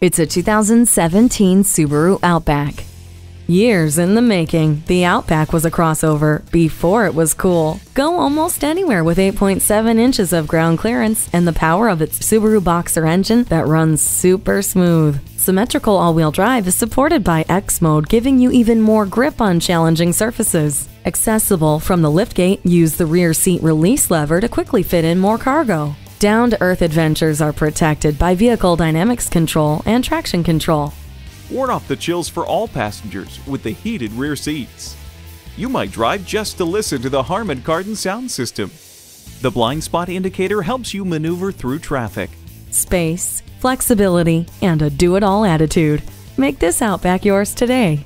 It's a 2017 Subaru Outback. Years in the making, the Outback was a crossover before it was cool. Go almost anywhere with 8.7 inches of ground clearance and the power of its Subaru Boxer engine that runs super smooth. Symmetrical all wheel drive is supported by X Mode, giving you even more grip on challenging surfaces. Accessible from the liftgate, use the rear seat release lever to quickly fit in more cargo. Down to earth adventures are protected by vehicle dynamics control and traction control. Ward off the chills for all passengers with the heated rear seats. You might drive just to listen to the Harman Kardon sound system. The blind spot indicator helps you maneuver through traffic. Space, flexibility, and a do it all attitude. Make this Outback yours today.